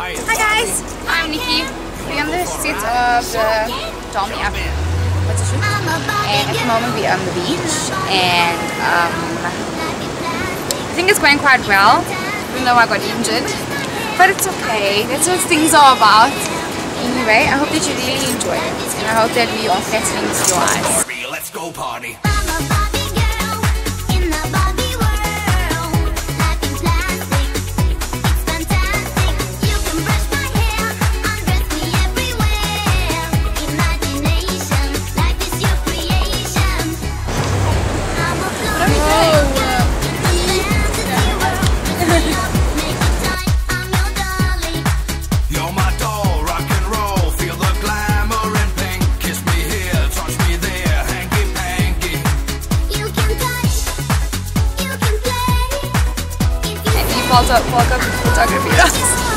Hi guys, I'm Nicci. We're on the set of the Doll Me Up competition and at the moment we're on the beach and um, I think it's going quite well even though I got injured but it's okay, that's what things are about. Anyway, I hope that you really enjoy it and I hope that we are flattering to your eyes. Let's go party. Up, Folkard photography.